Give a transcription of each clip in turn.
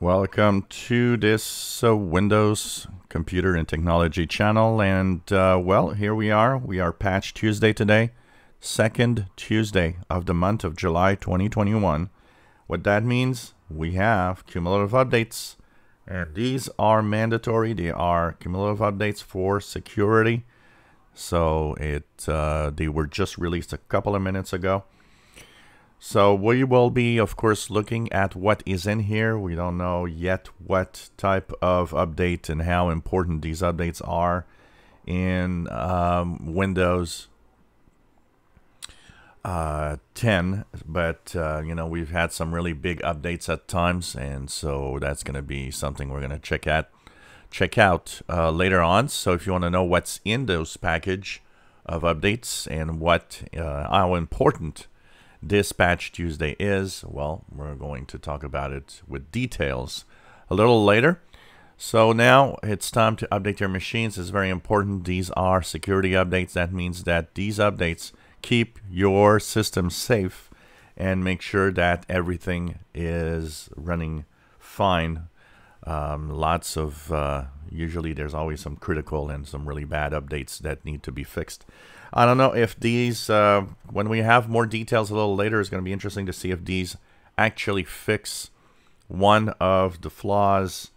Welcome to this uh, Windows Computer and Technology channel. And uh, well, here we are. We are Patch Tuesday today, second Tuesday of the month of July 2021. What that means, we have cumulative updates. And these are mandatory. They are cumulative updates for security. So it uh, they were just released a couple of minutes ago. So we will be, of course, looking at what is in here. We don't know yet what type of update and how important these updates are in um, Windows uh, 10. But, uh, you know, we've had some really big updates at times. And so that's going to be something we're going to check out, check out uh, later on. So if you want to know what's in those package of updates and what uh, how important this Patch Tuesday is, well, we're going to talk about it with details a little later. So now it's time to update your machines. It's very important. These are security updates. That means that these updates keep your system safe and make sure that everything is running fine. Um, lots of, uh, usually there's always some critical and some really bad updates that need to be fixed. I don't know if these, uh, when we have more details a little later, it's going to be interesting to see if these actually fix one of the flaws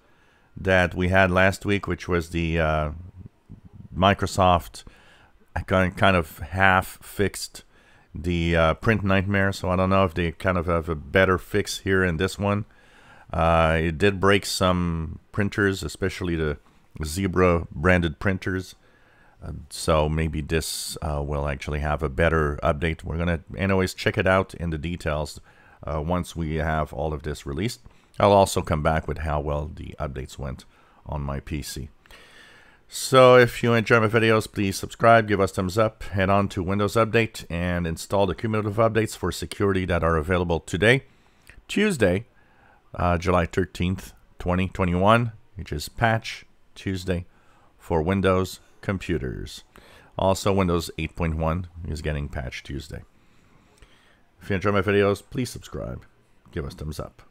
that we had last week, which was the uh, Microsoft kind of half fixed the uh, PrintNightmare. So I don't know if they kind of have a better fix here in this one. Uh, it did break some printers, especially the Zebra branded printers so maybe this uh, will actually have a better update. We're going to anyways check it out in the details uh, once we have all of this released. I'll also come back with how well the updates went on my PC. So if you enjoy my videos, please subscribe, give us thumbs up, head on to Windows Update and install the cumulative updates for security that are available today, Tuesday, uh, July 13th, 2021, which is Patch Tuesday for Windows computers. Also, Windows 8.1 is getting Patch Tuesday. If you enjoy my videos, please subscribe. Give us thumbs up.